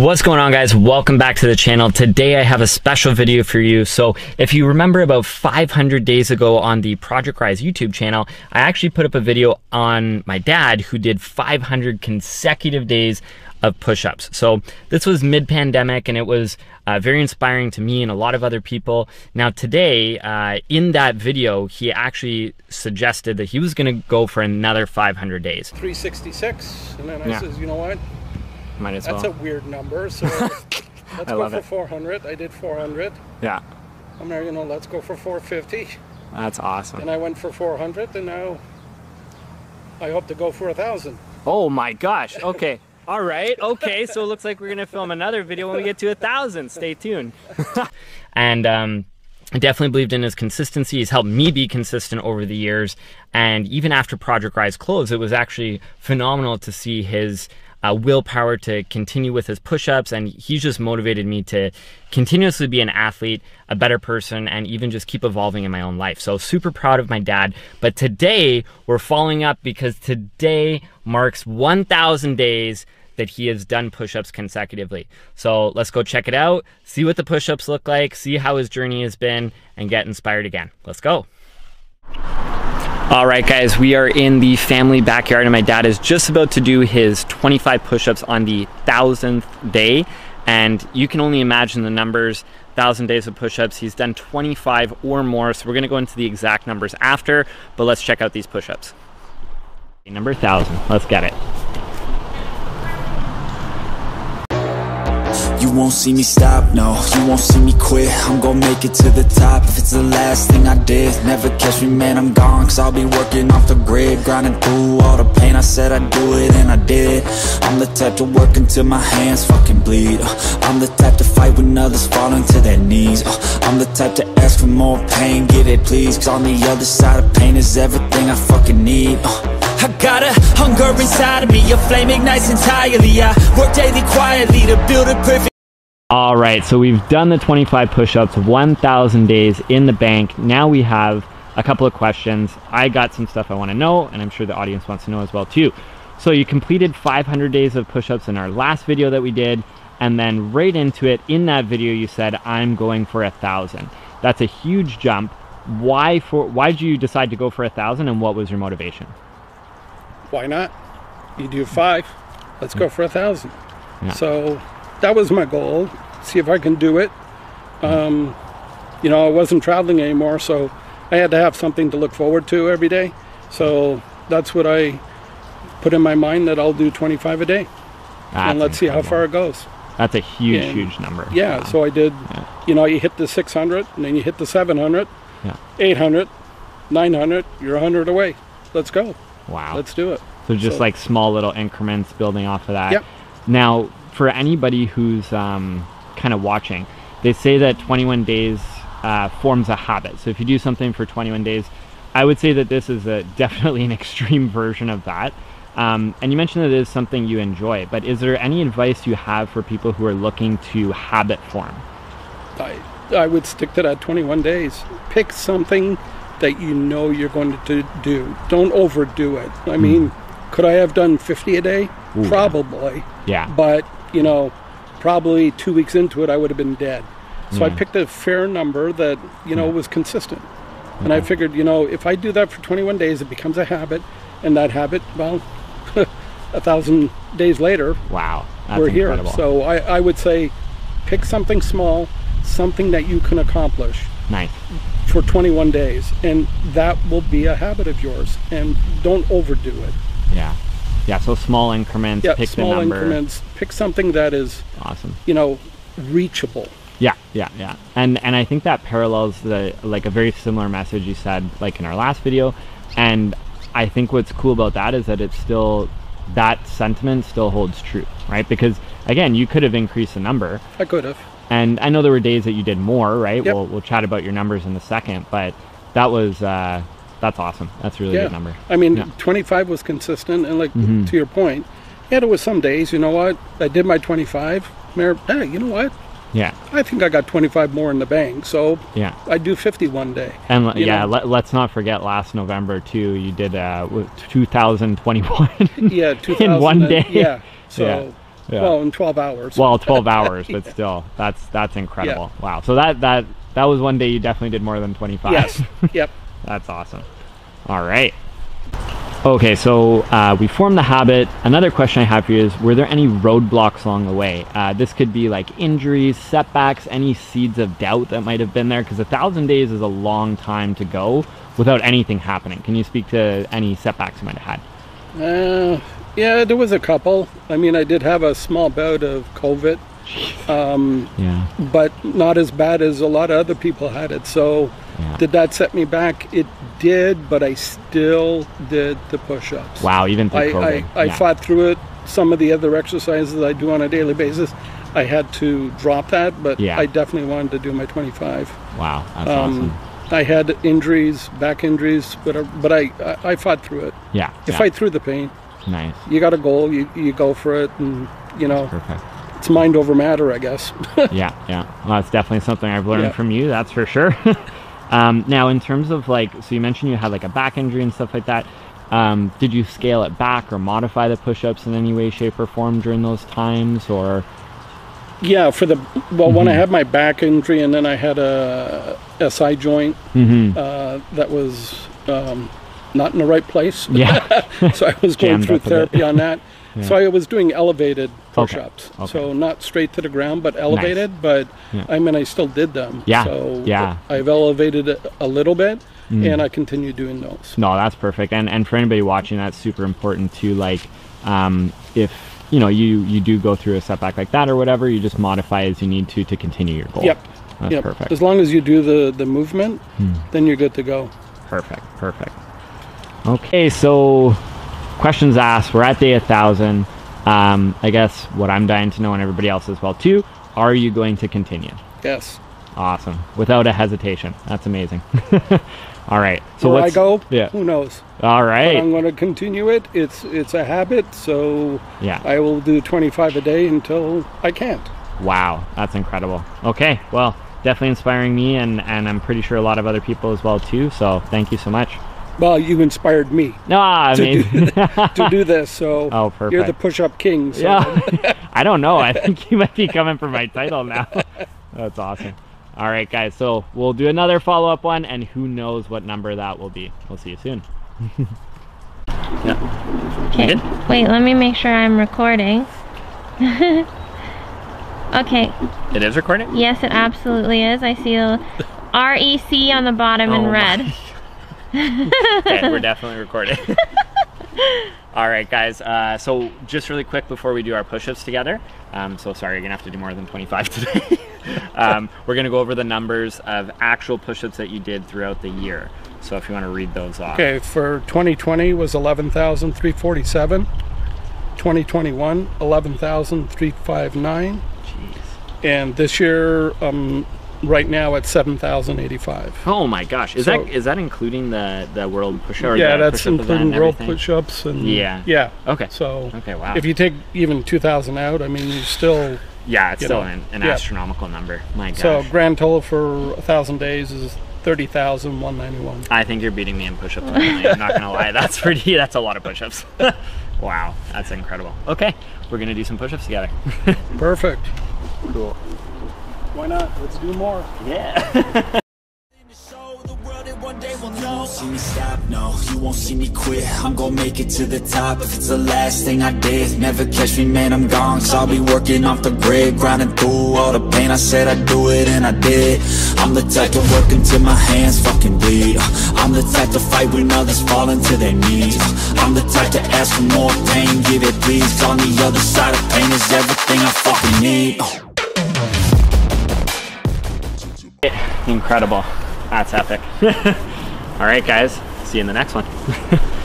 What's going on guys? Welcome back to the channel. Today I have a special video for you. So if you remember about 500 days ago on the Project Rise YouTube channel, I actually put up a video on my dad who did 500 consecutive days of push-ups. So this was mid-pandemic and it was uh, very inspiring to me and a lot of other people. Now today, uh, in that video, he actually suggested that he was gonna go for another 500 days. 366, and then I Yeah. says, you know what? Might as That's well. a weird number. So let's I go for it. 400. I did 400. Yeah, I'm there, you know, let's go for 450. that's awesome. And I went for 400, and now I hope to go for a thousand. Oh my gosh. Okay. All right. Okay. So it looks like we're gonna film another video when we get to a thousand. Stay tuned. and um, I definitely believed in his consistency. He's helped me be consistent over the years. And even after Project Rise closed, it was actually phenomenal to see his uh, willpower to continue with his push-ups and he's just motivated me to continuously be an athlete a better person and even just keep evolving in my own life. So super proud of my dad. But today we're following up because today marks 1000 days that he has done push-ups consecutively. So let's go check it out see what the push-ups look like see how his journey has been and get inspired again. Let's go all right, guys, we are in the family backyard, and my dad is just about to do his 25 push ups on the thousandth day. And you can only imagine the numbers thousand days of push ups. He's done 25 or more, so we're gonna go into the exact numbers after, but let's check out these push ups. Number 1000, let's get it. You won't see me stop, no, you won't see me quit. I'm gonna make it to the top. If it's the last thing I did Never catch me, man, I'm gone, cause I'll be working off the grid Grinding through all the pain, I said I'd do it, and I did. I'm the type to work until my hands fucking bleed. I'm the type to fight when others fall to their knees. I'm the type to ask for more pain, get it please. Cause on the other side of pain is everything I fucking need I got a hunger inside of me, a flame ignites entirely I work daily quietly to build a perfect All right, so we've done the 25 push ups, 1,000 days in the bank. Now we have a couple of questions. I got some stuff I want to know, and I'm sure the audience wants to know as well too. So you completed 500 days of push ups in our last video that we did, and then right into it, in that video, you said, I'm going for a thousand. That's a huge jump. Why for? Why did you decide to go for a thousand, and what was your motivation? Why not? You do five. Let's go for a thousand. Yeah. So that was my goal. See if I can do it. Um, you know, I wasn't traveling anymore, so I had to have something to look forward to every day. So that's what I put in my mind that I'll do 25 a day, That's and let's see how far it goes. That's a huge, Yeah. huge number. Yeah, Wow. so I did, Yeah. you know, you hit the 600, and then you hit the 700, Yeah. 800, 900, you're 100 away. Let's go. Wow. Let's do it. So just So- like small little increments building off of that. Yep. Now, for anybody who's um, kind of watching, they say that 21 days uh, forms a habit. So if you do something for 21 days, I would say that this is a, definitely an extreme version of that. Um, and you mentioned that it is something you enjoy, but is there any advice you have for people who are looking to habit form? I, I would stick to that 21 days. Pick something that you know you're going to do. Don't overdo it. I hmm. mean, could I have done 50 a day? Ooh. Probably. Yeah. But, you know, probably two weeks into it, I would have been dead. So I hmm. picked a fair number that, you know, hmm. was consistent. And I figured, you know, if I do that for 21 days, it becomes a habit. And that habit, well, a thousand days later, Wow. We're incredible. here. So I, I would say pick something small, something that you can accomplish nice. For 21 days, and that will be a habit of yours. And don't overdo it. Yeah. Yeah. So small increments, Yeah, pick small the number. increments. Pick something that is, Awesome. you know, reachable. Yeah, yeah, yeah. And and I think that parallels the like a very similar message you said like in our last video. And I think what's cool about that is that it's still that sentiment still holds true, right? Because again, you could have increased the number. I could have. And I know there were days that you did more, right? Yep. We'll we'll chat about your numbers in a second, but that was uh that's awesome. That's a really Yeah. good number. I mean, Yeah. Mm-hmm. 25 was consistent, and like to your point, yeah, there was some days. You know what? I did my 25. Mayor, hey, you know what? Yeah. I think I got 25 more in the bank, so Yeah. I do 50 one day. And l- yeah, let, let's not forget last November too. You did uh, w- 2021 Yeah, 2000 in one and- day. Yeah. So Yeah. Yeah. Well, in 12 hours. Well, 12 hours, but still, that's that's incredible. Wow. So that that that was one day you definitely did more than 25. yes. yep. That's awesome. All right. Okay, so uh, we formed the habit. Another question I have for you is Were there any roadblocks along the way? Uh, this could be like injuries, setbacks, any seeds of doubt that might have been there, because a thousand days is a long time to go without anything happening. Can you speak to any setbacks you might have had? Uh, yeah, there was a couple. I mean, I did have a small bout of COVID, Yeah. but not as bad as a lot of other people had it. So, Yeah. did that set me back? It did, but I still did the push ups. Wow, even through I, COVID. I, I yeah. fought through it. Some of the other exercises I do on a daily basis, I had to drop that, but Yeah. I definitely wanted to do my 25. Wow, that's Um, awesome. I had injuries, back injuries, but, but I, I, I fought through it. Yeah. You yeah. fight through the pain. Nice. You got a goal, you, you go for it, and you know, Perfect. it's mind over matter, I guess. yeah, yeah. Well, that's definitely something I've learned Yeah. from you. That's for sure. um, now, in terms of like, so you mentioned you had like a back injury and stuff like that. Um, did you scale it back or modify the push-ups in any way, shape, or form during those times? Or yeah, for the well, when I Mm-hmm. had my back injury and then I had a SI joint Mm-hmm. uh, that was um, not in the right place. yeah, so I was going through up a bit. therapy on that. So I was doing elevated Okay, push-ups. okay. So not straight to the ground, but elevated. But Yeah. I mean, I still did them. Yeah, So yeah. I've elevated it a little bit, Mm. and I continue doing those. no, that's perfect. And and for anybody watching, that's super important too. Like, um, if you know you you do go through a setback like that or whatever, you just modify as you need to to continue your goal. Yep. That's yep. perfect. As long as you do the the movement, Hmm. then you're good to go. Perfect, perfect. Okay, so questions asked. We're at day a thousand. Um, I guess what I'm dying to know, and everybody else as well too. Are you going to continue? Yes. Awesome, without a hesitation. That's amazing. All right. So Where I go, Yeah. who knows? All I'm going to continue it. It's it's a habit, so Yeah. I will do 25 a day until I can't. Wow, that's incredible. Okay, well, definitely inspiring me, and and I'm pretty sure a lot of other people as well too. So thank you so much. Well, you inspired me No, I To mean, do to do this, so Oh, you're the push-up king. So Yeah. I don't know. I think you might be coming for my title now. That's awesome. All right, guys. So we'll do another follow up one, and who knows what number that will be. We'll see you soon. Yeah. Okay. Good? Wait, let me make sure I'm recording. okay. It is recording? Yes, it absolutely is. I see a REC on the bottom in Oh my red. Okay, we're definitely recording. All right, guys. Uh, so just really quick before we do our push-ups together. Um, so sorry, you're gonna have to do more than 25 today. um, we're gonna go over the numbers of actual push-ups that you did throughout the year. So if you want to read those off. okay, for 2020 was 11,347. 2021 11,359, Jeez. and this year um right now at 7,085. Oh my gosh! Is So- that is that including the the world push or Yeah, that's push-up including world everything? push-ups and Yeah. yeah. Okay. So Okay. Wow. if you take even 2,000 out, I mean, you still yeah, it's still know, an, an yeah. astronomical number. My gosh. so grand total for a thousand days is 30,191. I think you're beating me in push-ups. I'm not gonna lie. That's pretty. That's a lot of push-ups. wow, that's incredible. Okay, we're gonna do some push-ups together. Perfect. cool. Why not? Let's do more. Yeah. Show the world that one day we'll know. You won't see me stop, no, you won't see me quit. I'm gonna make it to the top if it's the last thing I did. Never catch me, man, I'm gone. Cause I'll be working off the grid, grinding through all the pain. I said I'd do it and I did. I'm the type to work until my hands fucking bleed. I'm the type to fight when others fall into their knees. I'm the type to ask for more pain, give it please. 'Cause on the other side of pain is everything I fucking need. Incredible. That's epic. All right, guys. See you in the next one.